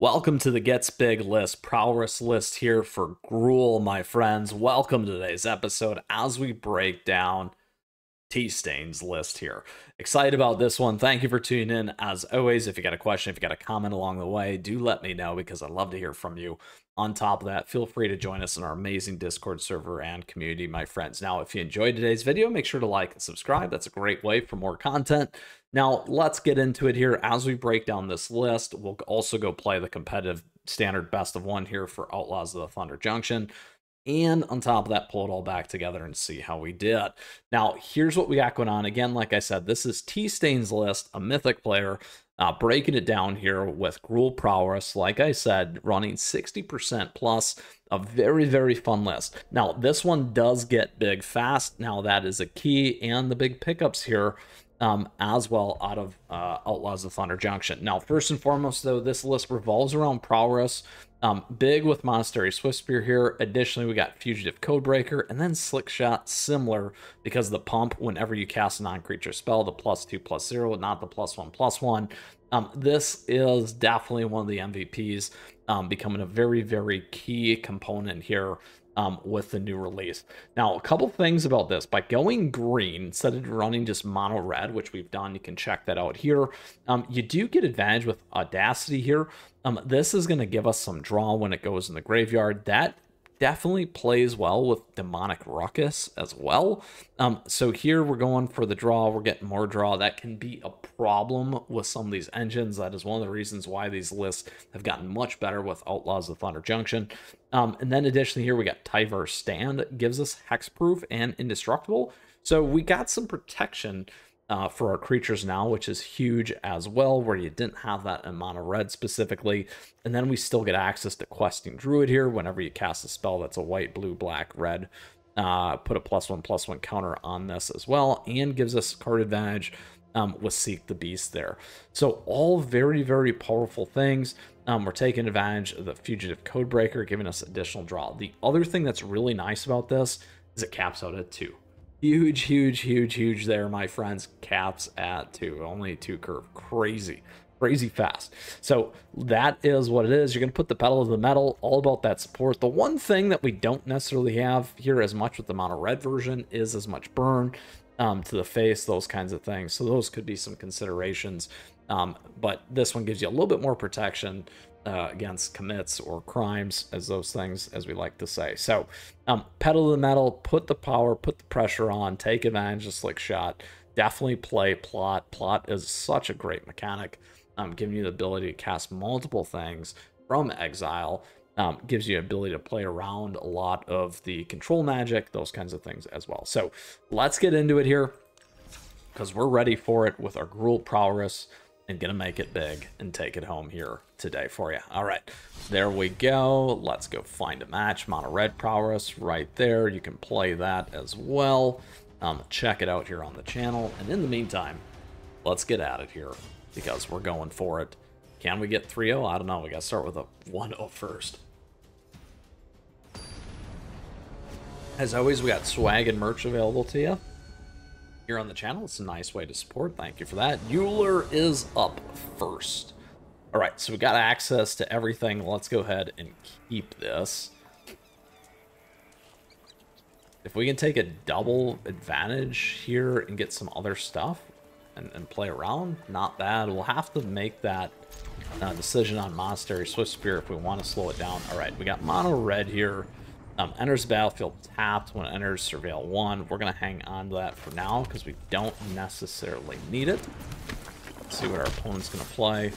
Welcome to the Gets Big list, Prowess list here for Gruul, my friends. Welcome to today's episode as we break down T Stain's list here. Excited about this one. Thank you for tuning in. As always, if you got a question, if you got a comment along the way, do let me know because I'd love to hear from you. On top of that, feel free to join us in our amazing Discord server and community, my friends. Now, if you enjoyed today's video, make sure to like and subscribe. That's a great way for more content. Now, let's get into it here. As we break down this list, we'll also go play the competitive standard best of one here for Outlaws of the Thunder Junction. And on top of that, pull it all back together and see how we did. Now, here's what we got going on. Again, like I said, this is T Stain's list, a mythic player. Uh, breaking it down here with Gruul Prowess, like I said, running 60% plus, a very, very fun list. Now, this one does get big fast. Now, that is a key, and the big pickups here um, as well out of uh, Outlaws of Thunder Junction. Now, first and foremost, though, this list revolves around Prowess. Um, big with Monastery Swiftspear here. Additionally, we got Fugitive Codebreaker and then Slickshot, similar because the pump whenever you cast a non-creature spell, the plus two plus zero, not the plus one plus one. Um, this is definitely one of the MVPs, um, becoming a very, very key component here um, with the new release. Now, a couple things about this. By going green, instead of running just mono red, which we've done, you can check that out here, um, you do get advantage with Audacity here. Um, this is going to give us some draw when it goes in the graveyard. That definitely plays well with Demonic Ruckus as well. Um, so here we're going for the draw. We're getting more draw. That can be a problem with some of these engines. That is one of the reasons why these lists have gotten much better with Outlaws of Thunder Junction. Um, and then additionally here we got Tyvar Stand. gives us Hexproof and Indestructible. So we got some protection uh, for our creatures now, which is huge as well, where you didn't have that in mono red specifically. And then we still get access to Questing Druid here whenever you cast a spell that's a white, blue, black, red. Uh, put a plus one, plus one counter on this as well, and gives us card advantage um, with Seek the Beast there. So all very, very powerful things. Um, we're taking advantage of the Fugitive Codebreaker, giving us additional draw. The other thing that's really nice about this is it caps out at two. Huge, huge, huge, huge there, my friends. Caps at two. Only two curve. Crazy. Crazy fast. So that is what it is. You're going to put the pedal to the metal. All about that support. The one thing that we don't necessarily have here as much with the mono red version is as much burn um, to the face, those kinds of things. So those could be some considerations. Um, but this one gives you a little bit more protection uh, against commits or crimes, as those things, as we like to say. So, um, pedal to the metal, put the power, put the pressure on, take advantage of slickshot. Definitely play plot. Plot is such a great mechanic, um, giving you the ability to cast multiple things from exile. Um, gives you ability to play around a lot of the control magic, those kinds of things as well. So let's get into it here because we're ready for it with our Gruul Prowess and gonna make it big and take it home here today for you. All right, there we go. Let's go find a match. Mono Red Prowess right there. You can play that as well. Um, check it out here on the channel. And in the meantime, let's get at it here because we're going for it. Can we get 3-0? I don't know. We got to start with a 1-0 first. As always, we got swag and merch available to you here on the channel. It's a nice way to support. Thank you for that. Euler is up first. All right, so we got access to everything. Let's go ahead and keep this. If we can take a double advantage here and get some other stuff and, and play around, not bad. We'll have to make that uh, decision on Monastery Swiftspear if we want to slow it down. All right, we got mono red here. Um, enters battlefield tapped when it enters Surveil 1. We're to hang on to that for now because we don't necessarily need it. Let's see what our opponent's to play.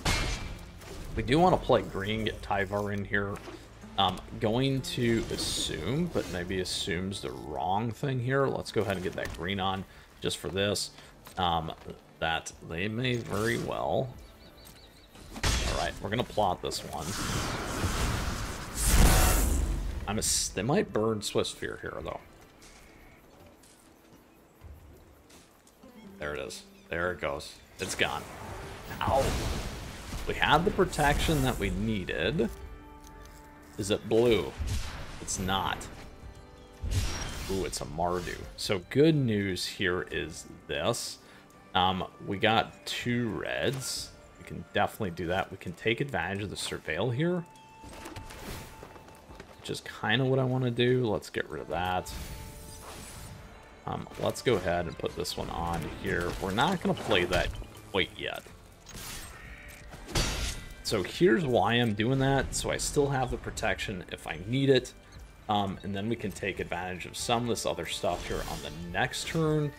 We do want to play green, get Tyvar in here. Um, going to assume, but maybe assumes the wrong thing here. Let's go ahead and get that green on just for this. Um, that they may very well. All right, we're to plot this one. I'm a, they might burn Swiftspear here, though. There it is. There it goes. It's gone. Ow. We had the protection that we needed. Is it blue? It's not. Ooh, it's a Mardu. So good news here is this. Um, we got two reds. We can definitely do that. We can take advantage of the surveil here. Which is kind of what I want to do. Let's get rid of that. Um, let's go ahead and put this one on here. We're not going to play that quite yet. So here's why I'm doing that. So I still have the protection if I need it. Um, and then we can take advantage of some of this other stuff here on the next turn,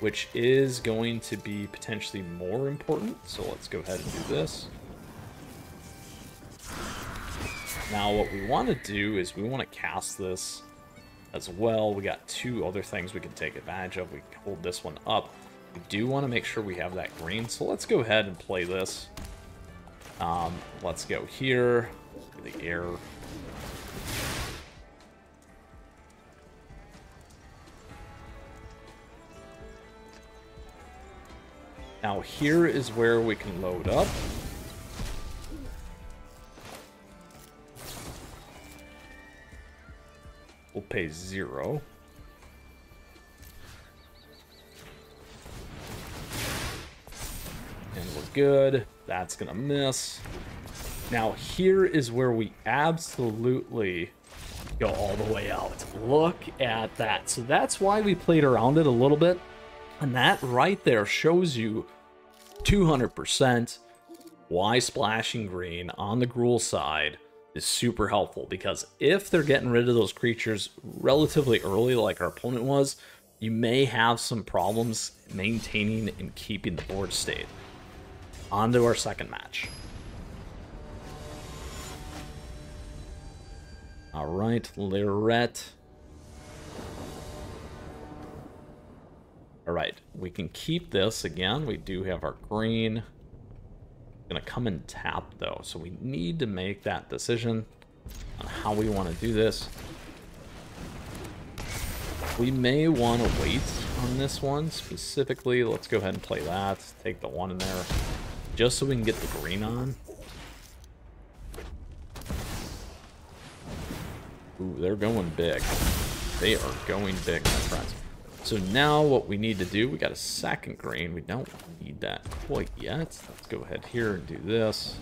which is going to be potentially more important. So let's go ahead and do this. Now what we want to do is we want to cast this as well. We got two other things we can take advantage of. We hold this one up. We do want to make sure we have that green, so let's go ahead and play this. Um, let's go here, the air. Now here is where we can load up. We'll pay zero. And we're good. That's gonna miss. Now here is where we absolutely go all the way out. Look at that. So that's why we played around it a little bit. And that right there shows you 200% why splashing green on the Gruul side is super helpful because if they're getting rid of those creatures relatively early like our opponent was, you may have some problems maintaining and keeping the board state. On to our second match. Alright, Lirette. Alright, we can keep this again. We do have our green to come and tap, though. So we need to make that decision on how we want to do this. We may want to wait on this one specifically. Let's go ahead and play that. Take the one in there. Just so we can get the green on. Ooh, they're going big. They are going big, my friends. So now what we need to do, we got a second green. We don't need that quite yet. Let's go ahead here and do this.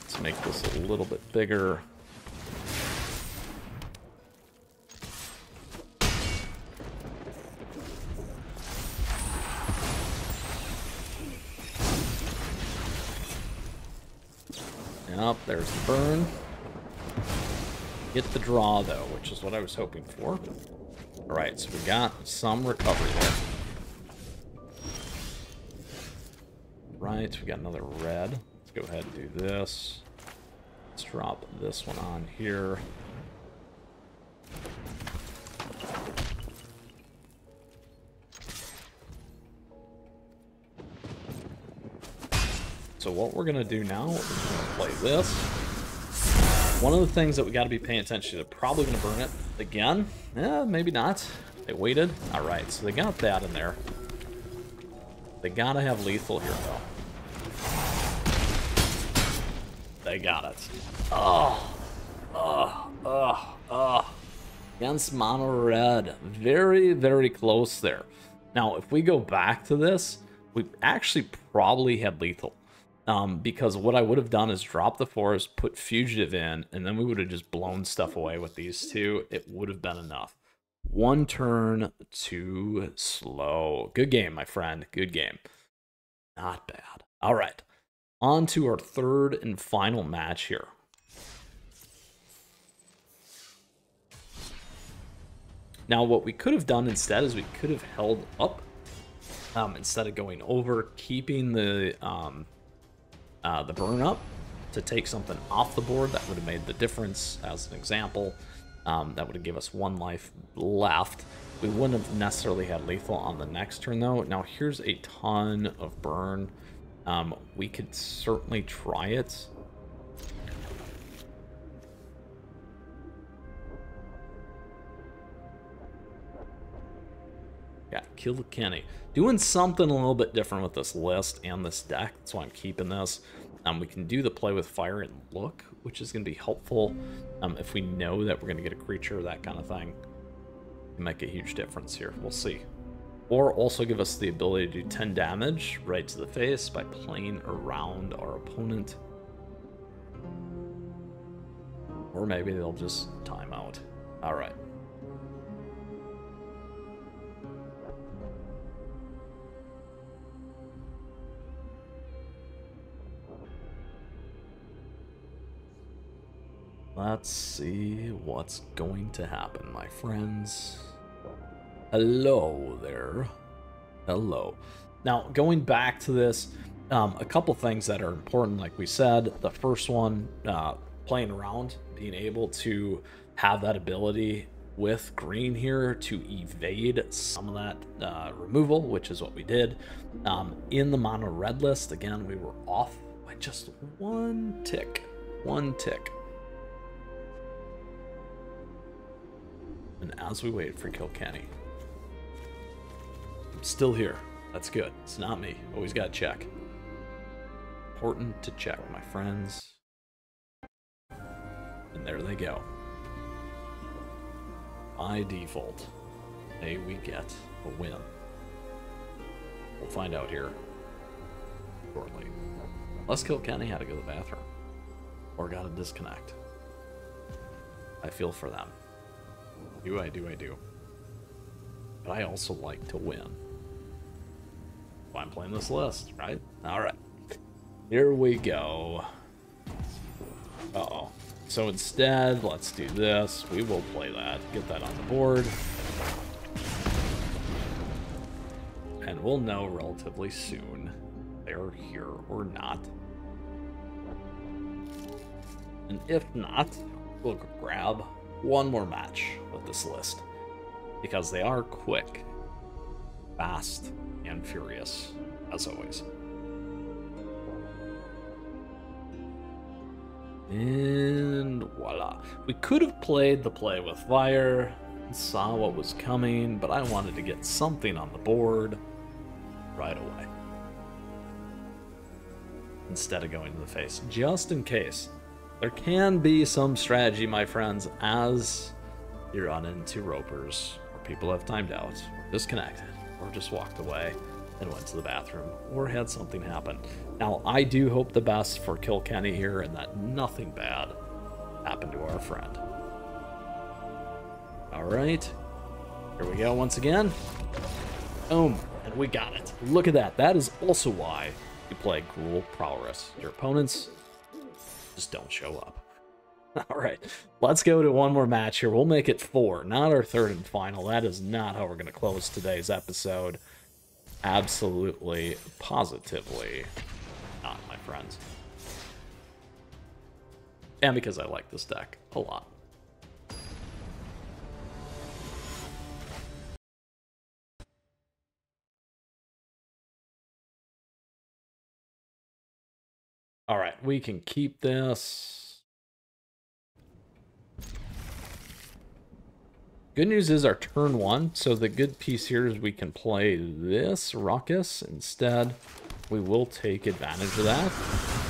Let's make this a little bit bigger. Yep, there's the burn. Get the draw, though, which is what I was hoping for. Alright, so we got some recovery there. Right, we got another red. Let's go ahead and do this. Let's drop this one on here. So what we're going to do now is play this. One of the things that we got to be paying attention to, they're probably going to burn it again. Yeah, maybe not. They waited. All right, so they got that in there. They gotta have lethal here, though. They got it. Oh, oh, oh, oh. Against mono red. Very, very close there. Now, if we go back to this, we actually probably had lethal. Um, because what I would have done is drop the forest, put fugitive in, and then we would have just blown stuff away with these two. It would have been enough. One turn too slow. Good game, my friend. Good game. Not bad. All right. On to our third and final match here. Now, what we could have done instead is we could have held up um, instead of going over, keeping the um, uh, the burn up to take something off the board. That would have made the difference as an example. Um, that would have given us one life left. We wouldn't have necessarily had lethal on the next turn though. Now here's a ton of burn. Um, we could certainly try it. Yeah, Kenny. Doing something a little bit different with this list and this deck. That's why I'm keeping this. Um, we can do the play with fire and look, which is going to be helpful um, if we know that we're going to get a creature, that kind of thing. Make a huge difference here. We'll see. or also give us the ability to do 10 damage right to the face by playing around our opponent. Or maybe they'll just time out. Alright. Let's see what's going to happen, my friends. Hello there. Hello. Now, going back to this, um, a couple things that are important, like we said. The first one, uh, playing around, being able to have that ability with green here to evade some of that uh, removal, which is what we did. Um, in the mono red list, again, we were off by just one tick. One tick. And as we wait for Kilkenny, I'm still here. That's good. It's not me. Always got to check. Important to check, with my friends. And there they go. By default, hey, we get a win. We'll find out here shortly. Unless Kilkenny had to go to the bathroom. Or got a disconnect. I feel for them. Do I do I do. But I also like to win. I'm playing this list, right? Alright. Here we go. Uh-oh. So instead, let's do this. We will play that. Get that on the board. And we'll know relatively soon they're here or not. And if not, we'll grab one more match with this list. Because they are quick, fast, and furious, as always. And voila. We could have played the play with fire, and saw what was coming, but I wanted to get something on the board right away. Instead of going to the face, just in case. There can be some strategy, my friends, as you run into ropers, or people have timed out, or disconnected, or just walked away and went to the bathroom, or had something happen. Now, I do hope the best for Kilkenny here and that nothing bad happened to our friend. Alright, here we go once again. Boom, and we got it. Look at that. That is also why you play Gruul Prowess. Your opponents just don't show up. All right, let's go to one more match here. We'll make it four, not our third and final. That is not how we're going to close today's episode. Absolutely, positively not, my friends. And because I like this deck a lot. We can keep this. Good news is our turn one, so the good piece here is we can play this Ruckus instead. We will take advantage of that.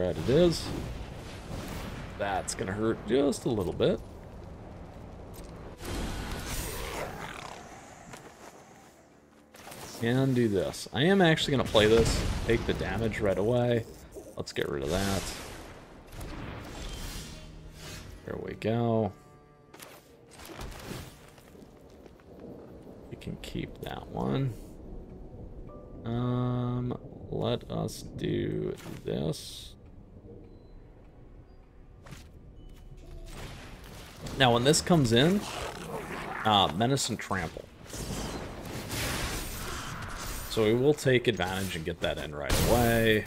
Red it is. That's gonna hurt just a little bit. And do this. I am actually gonna play this, take the damage right away. Let's get rid of that. There we go. We can keep that one. Um, let us do this. Now, when this comes in, uh, Menace and Trample. So we will take advantage and get that in right away.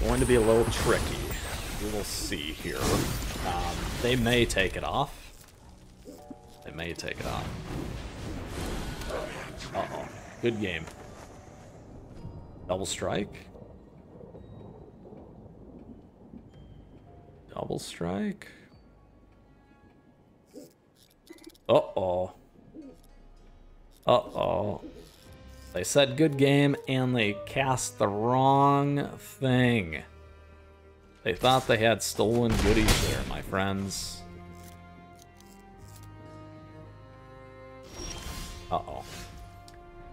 Going to be a little tricky. We will see here. Um, they may take it off. They may take it off. Uh-oh. Good game. Double strike. Double strike. Uh-oh. Uh-oh. They said good game, and they cast the wrong thing. They thought they had stolen goodies there, my friends. Uh-oh.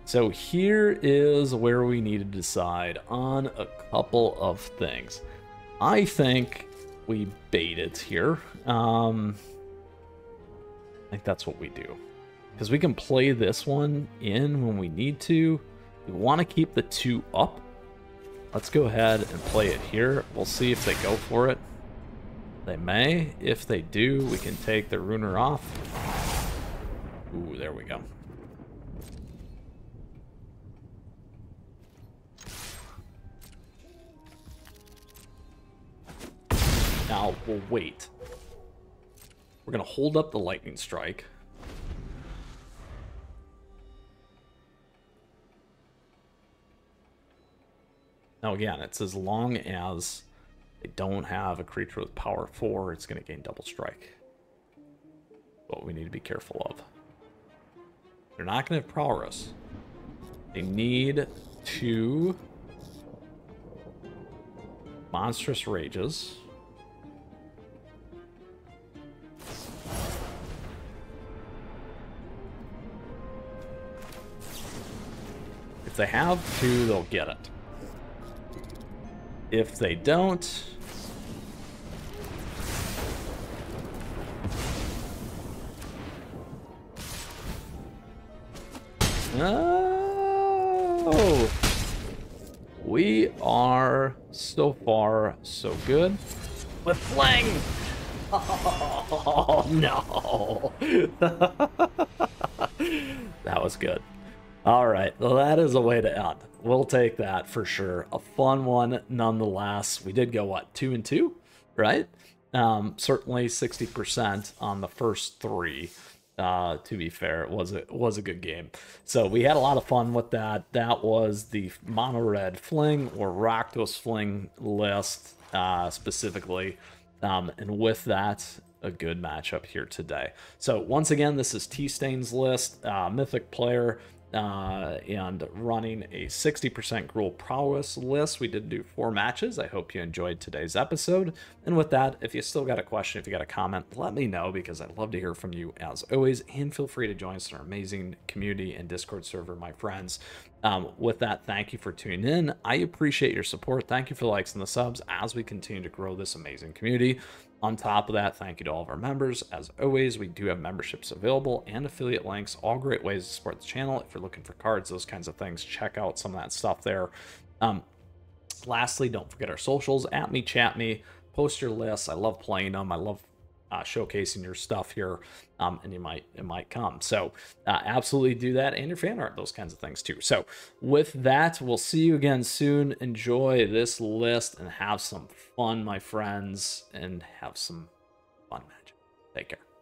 So here is where we need to decide on a couple of things. I think we bait it here. Um, I think that's what we do. Because we can play this one in when we need to. We want to keep the two up. Let's go ahead and play it here. We'll see if they go for it. They may. If they do, we can take the Ruiner off. Ooh, there we go. Now, we'll wait. We're going to hold up the Lightning Strike. Now again, it's as long as they don't have a creature with power 4, it's going to gain double strike. What we need to be careful of. They're not going to have prowess. They need two monstrous rages. If they have two, they'll get it. If they don't... Oh! We are so far so good with Fling! Oh, no! that was good. All right, well, that is a way to end. We'll take that for sure. A fun one, nonetheless. We did go what two and two, right? Um, certainly 60% on the first three. Uh, to be fair, it was a was a good game. So we had a lot of fun with that. That was the mono red fling or Rakdos fling list uh, specifically. Um, and with that, a good matchup here today. So once again, this is T Stain's list, uh, Mythic player uh, and running a 60% Gruul Prowess list. We did do four matches. I hope you enjoyed today's episode. And with that, if you still got a question, if you got a comment, let me know because I'd love to hear from you as always. And feel free to join us in our amazing community and Discord server, my friends. Um, with that, thank you for tuning in. I appreciate your support. Thank you for the likes and the subs as we continue to grow this amazing community. On top of that, thank you to all of our members. As always, we do have memberships available and affiliate links, all great ways to support the channel. If you're looking for cards, those kinds of things, check out some of that stuff there. Um, lastly, don't forget our socials. At me, chat me, post your lists. I love playing them. I love uh, showcasing your stuff here, um, and you might it might come. So uh, absolutely do that, and your fan art, those kinds of things too. So with that, we'll see you again soon. Enjoy this list and have some fun, my friends, and have some fun magic. Take care.